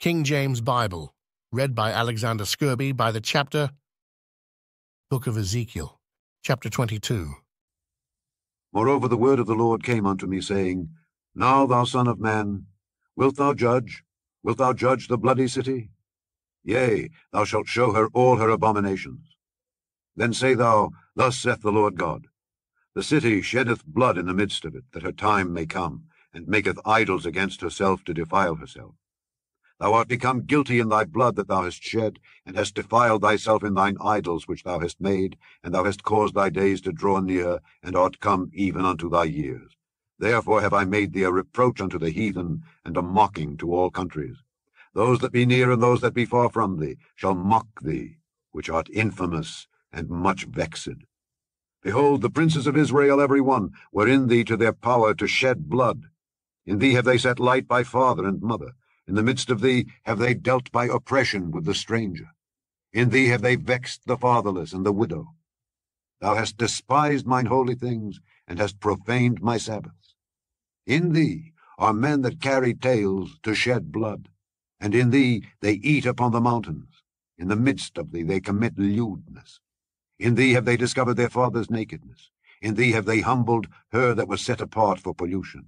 King James Bible, read by Alexander Scourby by the chapter Book of Ezekiel, chapter 22. Moreover, the word of the Lord came unto me, saying, Now, thou son of man, wilt thou judge? Wilt thou judge the bloody city? Yea, thou shalt show her all her abominations. Then say thou, Thus saith the Lord God, The city sheddeth blood in the midst of it, that her time may come, and maketh idols against herself to defile herself. Thou art become guilty in thy blood that thou hast shed, and hast defiled thyself in thine idols which thou hast made, and thou hast caused thy days to draw near, and art come even unto thy years. Therefore have I made thee a reproach unto the heathen, and a mocking to all countries. Those that be near and those that be far from thee shall mock thee, which art infamous and much vexed. Behold, the princes of Israel every one were in thee to their power to shed blood. In thee have they set light by father and mother. In the midst of thee have they dealt by oppression with the stranger. In thee have they vexed the fatherless and the widow. Thou hast despised mine holy things, and hast profaned my Sabbaths. In thee are men that carry tales to shed blood, and in thee they eat upon the mountains. In the midst of thee they commit lewdness. In thee have they discovered their father's nakedness. In thee have they humbled her that was set apart for pollution.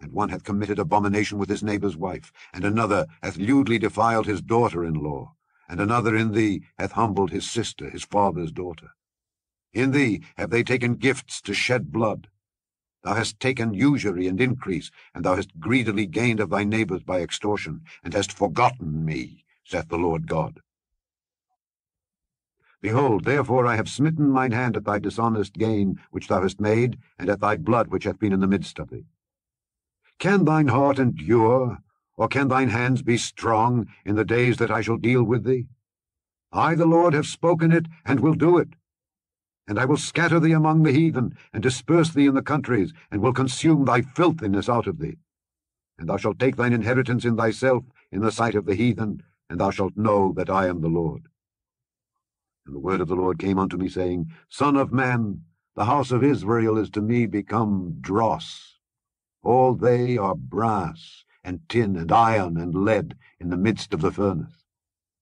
And one hath committed abomination with his neighbour's wife, and another hath lewdly defiled his daughter-in-law, and another in thee hath humbled his sister, his father's daughter. In thee have they taken gifts to shed blood. Thou hast taken usury and increase, and thou hast greedily gained of thy neighbours by extortion, and hast forgotten me, saith the Lord God. Behold, therefore I have smitten mine hand at thy dishonest gain which thou hast made, and at thy blood which hath been in the midst of thee. Can thine heart endure, or can thine hands be strong in the days that I shall deal with thee? I, the Lord, have spoken it, and will do it. And I will scatter thee among the heathen, and disperse thee in the countries, and will consume thy filthiness out of thee. And thou shalt take thine inheritance in thyself in the sight of the heathen, and thou shalt know that I am the Lord. And the word of the Lord came unto me, saying, Son of man, the house of Israel is to me become dross. All they are brass, and tin, and iron, and lead in the midst of the furnace.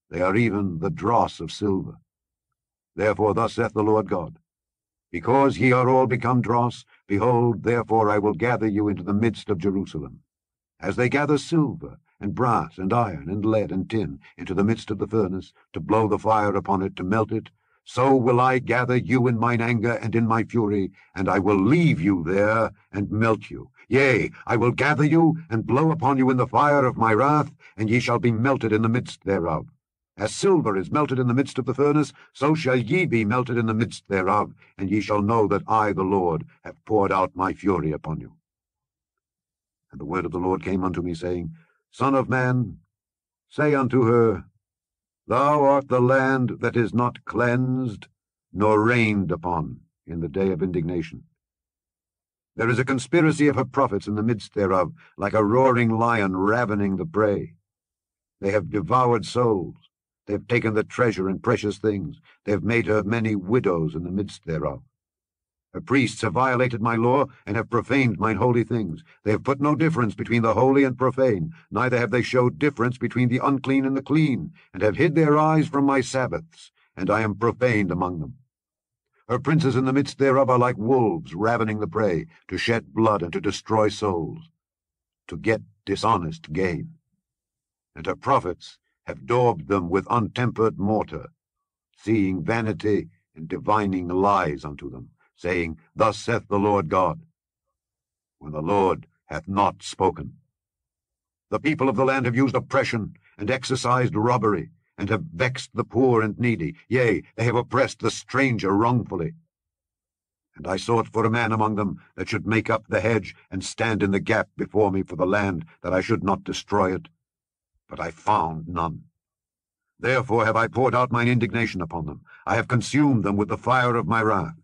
They are even the dross of silver. Therefore thus saith the Lord God, Because ye are all become dross, behold, therefore I will gather you into the midst of Jerusalem. As they gather silver, and brass, and iron, and lead, and tin, into the midst of the furnace, to blow the fire upon it, to melt it, so will I gather you in mine anger and in my fury, and I will leave you there, and melt you. Yea, I will gather you, and blow upon you in the fire of my wrath, and ye shall be melted in the midst thereof. As silver is melted in the midst of the furnace, so shall ye be melted in the midst thereof, and ye shall know that I, the Lord, have poured out my fury upon you. And the word of the Lord came unto me, saying, Son of man, say unto her, Thou art the land that is not cleansed, nor rained upon in the day of indignation. There is a conspiracy of her prophets in the midst thereof, like a roaring lion ravening the prey. They have devoured souls. They have taken the treasure and precious things. They have made her many widows in the midst thereof. Her priests have violated my law, and have profaned mine holy things. They have put no difference between the holy and profane, neither have they showed difference between the unclean and the clean, and have hid their eyes from my Sabbaths, and I am profaned among them. Her princes in the midst thereof are like wolves ravening the prey, to shed blood and to destroy souls, to get dishonest gain. And her prophets have daubed them with untempered mortar, seeing vanity and divining lies unto them, saying, Thus saith the Lord God, when the Lord hath not spoken. The people of the land have used oppression and exercised robbery, and have vexed the poor and needy. Yea, they have oppressed the stranger wrongfully. And I sought for a man among them that should make up the hedge and stand in the gap before me for the land, that I should not destroy it. But I found none. Therefore have I poured out mine indignation upon them. I have consumed them with the fire of my wrath.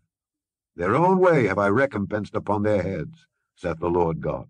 Their own way have I recompensed upon their heads, saith the Lord God.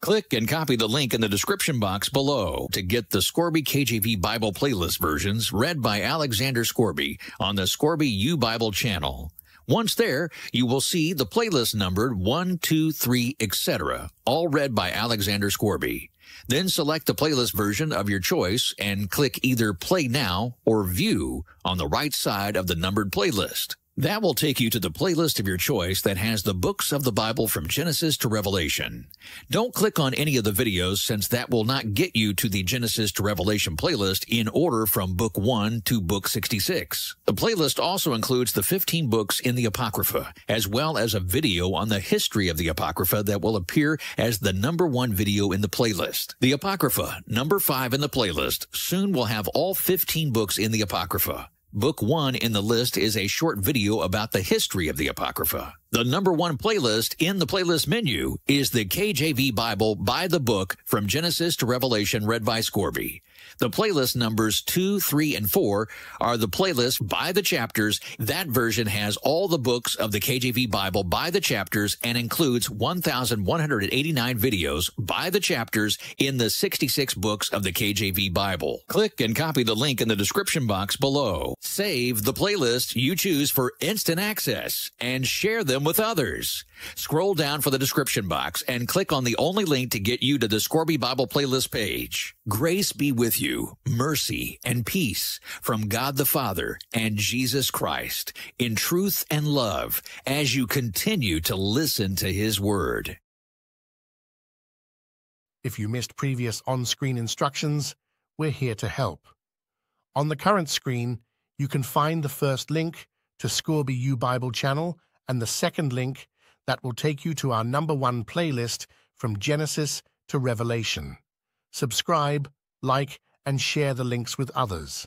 Click and copy the link in the description box below to get the Scourby KJV Bible playlist versions read by Alexander Scourby on the Scourby YouBible channel. Once there, you will see the playlist numbered 1, 2, 3, etc., all read by Alexander Scourby. Then select the playlist version of your choice and click either Play Now or View on the right side of the numbered playlist. That will take you to the playlist of your choice that has the books of the Bible from Genesis to Revelation. Don't click on any of the videos since that will not get you to the Genesis to Revelation playlist in order from book 1 to book 66. The playlist also includes the 15 books in the Apocrypha, as well as a video on the history of the Apocrypha that will appear as the number one video in the playlist. The Apocrypha, number 5 in the playlist, soon will have all 15 books in the Apocrypha. Book one in the list is a short video about the history of the Apocrypha. The number one playlist in the playlist menu is the KJV Bible by the book from Genesis to Revelation read by Scourby. The playlist numbers 2, 3, and 4 are the playlist by the chapters. That version has all the books of the KJV Bible by the chapters and includes 1,189 videos by the chapters in the 66 books of the KJV Bible. Click and copy the link in the description box below. Save the playlist you choose for instant access and share them with others. Scroll down for the description box and click on the only link to get you to the Scourby Bible playlist page. Grace be with you, mercy and peace from God the Father and Jesus Christ in truth and love as you continue to listen to his word. If you missed previous on-screen instructions, we're here to help. On the current screen, you can find the first link to Scourby YouBible channel and the second link that will take you to our number one playlist from Genesis to Revelation. Subscribe, like, and share the links with others.